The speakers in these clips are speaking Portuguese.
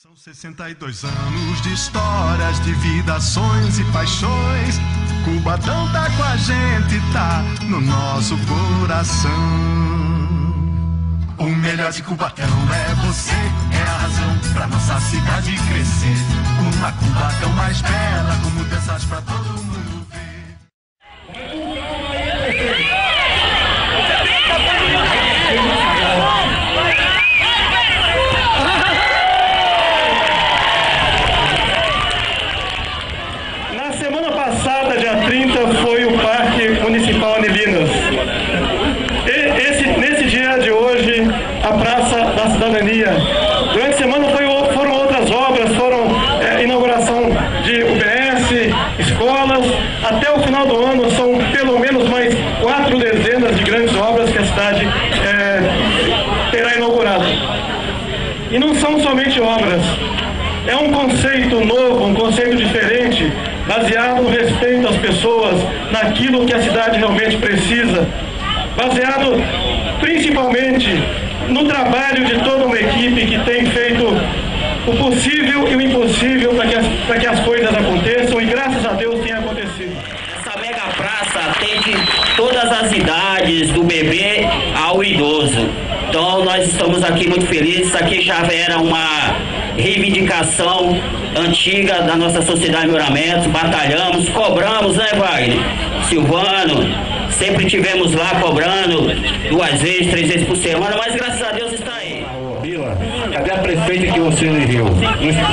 São 62 anos de histórias, de vida, sonhos e paixões. Cubatão tá com a gente, tá no nosso coração. O melhor de Cubatão é você, é a razão pra nossa cidade crescer. Uma Cubatão mais bela, com mudanças Na semana passada, dia 30, foi o Parque Municipal Anelinas. E esse, nesse dia de hoje, a Praça da Cidadania. Durante a semana foi foram outras obras, foram é, inauguração de UBS, escolas. Até o final do ano são pelo menos mais quatro dezenas de grandes obras que a cidade é, terá inaugurado. E não são somente obras. É um conceito novo, um conceito diferente, baseado no respeito às pessoas, naquilo que a cidade realmente precisa, baseado principalmente no trabalho de toda uma equipe que tem feito o possível e o impossível para que, as- para que as coisas aconteçam e graças a Deus tem acontecido. Essa mega praça atende todas as idades, do bebê ao idoso. Então nós estamos aqui muito felizes. Isso aqui já era uma reivindicação antiga da nossa sociedade de Miramentos. Batalhamos, cobramos, né, Wagner? Silvano, sempre tivemos lá cobrando duas vezes, três vezes por semana, mas graças a Deus está aí. Bila, cadê a prefeita que você elegeu? Não está.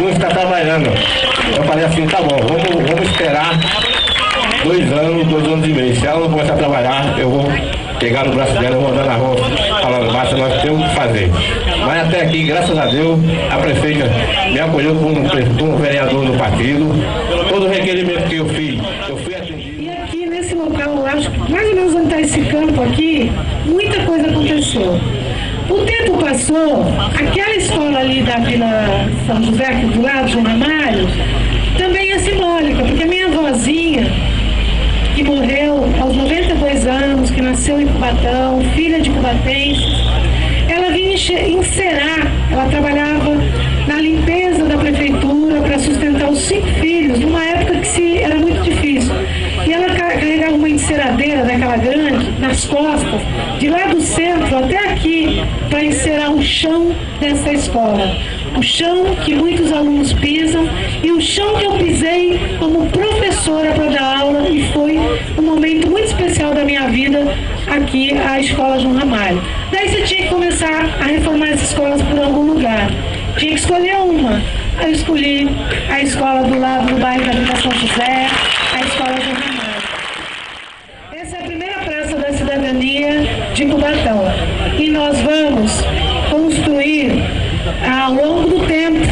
Não está trabalhando. Eu falei assim, tá bom, vamos, vamos esperar dois anos, dois anos e meio. Se ela não começar a trabalhar, eu vou pegar no braço dela, eu vou andar na rua falando, basta, nós temos que fazer. Mas até aqui, graças a Deus, a prefeita me acolheu como, como vereador do partido. Todo o requerimento que eu fiz, eu fui atendido. E aqui nesse local, acho que mais ou menos onde está esse campo aqui, muita coisa aconteceu. O tempo passou, aquela escola ali da Vila São José, aqui do lado, João Ramalho, nasceu em Cubatão, filha de cubatenses, ela vinha encerar, ela trabalhava na limpeza da prefeitura para sustentar os cinco filhos, numa época que se, era muito difícil. E ela ca- carregava uma enceradeira daquela grande nas costas, de lá do centro até aqui, para encerar o chão dessa escola. O chão que muitos alunos pisam e o chão que eu pisei como professora para dar aula e foi um momento muito especial da minha vida aqui, a Escola João Ramalho. Daí você tinha que começar a reformar as escolas por algum lugar. Tinha que escolher uma. Eu escolhi a escola do lado do bairro da Vila São José, a Escola João Ramalho. Essa é a primeira praça da cidadania de Cubatão. E nós vamos construir, ao longo do tempo,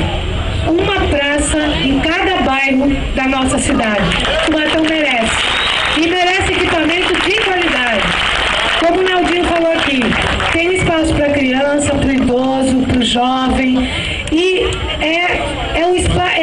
uma praça em cada bairro da nossa cidade. Cubatão merece. E merece jovem. E é, é um espaço